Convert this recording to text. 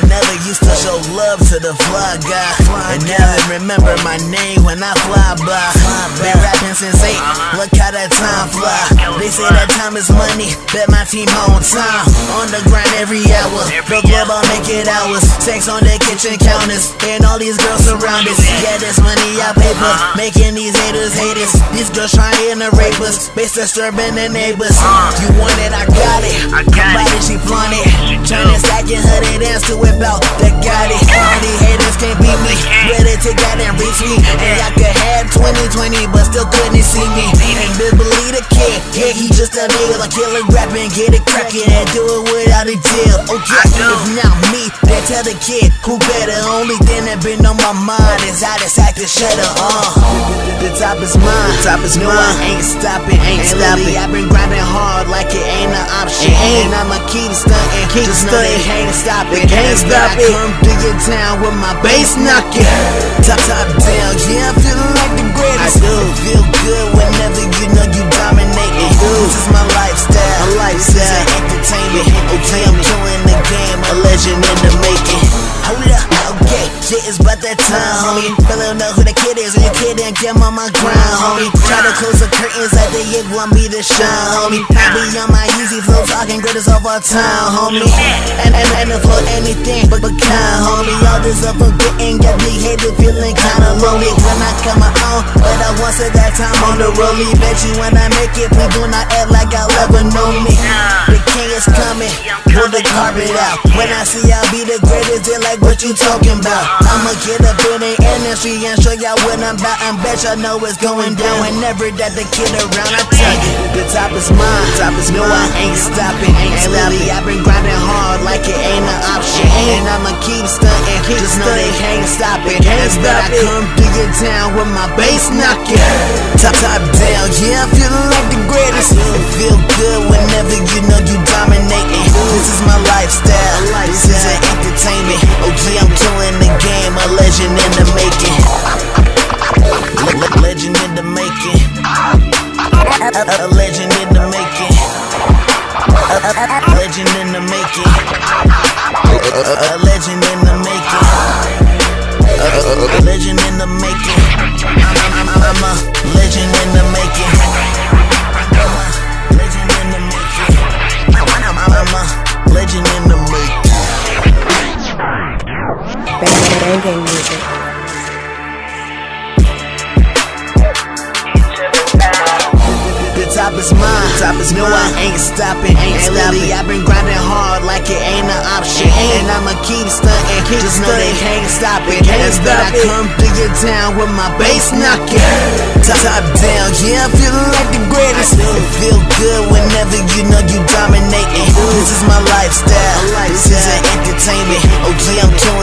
cena used to show love to the fly guy. And never remember my name when I fly by. Been rapping since 8, look how that time fly. They say that time is money, bet my team on time. On the grind every hour, the club I'll make it hours. Sex on the kitchen counters, and all these girls surround us. Yeah, this money I paper, making these haters haters. These girls trying to rape us, base disturbing the neighbors. You want it, I got it. Somebody she flaunt it. Trying to stack and her they dance to whip out that got it. All these haters can't beat me. Ready to get and reach me. And I could have 2020, but still couldn't see me. And believe the yeah, he just a nigga. Like killer rapping, get it cracking, and do it without a deal. Okay, if not me, then tell the kid who better. Only thing that been on my mind is I decide to shut her. Uh, the, the top is mine. The top is no, mine. I ain't stopping. Ain't and stopping. Lately, I've been grinding hard like it ain't an option. It ain't. And I'ma keep stunting. Keep just know they can't stop it. They can't stop it. I come through your town with my bass knocking. Top, top down. Yeah, I'm feeling like the greatest. I do. Feel good whenever you know you dominate. It. This is my lifestyle. My lifestyle. This is entertainment. Okay, I'm killing the game. A legend in the making. Hold up. Okay, shit is about that time, homie. Fella know who the kid is, and your kid ain't get on my grind, homie. Try to close the curtains like they yet want me to shine, homie. I be on my easy flow, talking greatest of all time, homie. And and and flow anything but but kind, homie. All this up for getting got me hated, feeling kinda lonely when I come my own. But I once at that time on the rollie. Bet you when I make it, please do not act like I'll ever know me. The king is coming, pull the carpet out. When I see I'll be the greatest, they like what you talking about. Uh-huh. I'ma get up in the industry and show y'all what I'm about. And bet y'all know it's going down whenever that the kid around. I tell you, the top is mine. The top is no, I ain't stopping. Ain't and lately I've been grinding hard like it ain't an option. And I'ma keep stunting. Just know they can't stop it. Can't stop I come through your town with my bass knocking. Top, top down, yeah, I'm feeling like the greatest. It feel good whenever you know you dominating. This is my lifestyle. This is an entertainment. OG, I'm killing the game. A legend in the making. Le- le- legend in the making. A legend in the making. A legend in the making. A legend in the making. A legend Gang Music. The top is mine. Top is no, I ain't stopping. Ain't and lately I've been grinding hard like it ain't an option. And I'ma keep stunting. Just know they can't stop it. Can't stop I come through your town with my bass knocking. Top, top down, yeah, I'm feeling like the greatest. It feel good whenever you know you dominating. This is my lifestyle. This is an entertainment. Oh, OG, I'm killing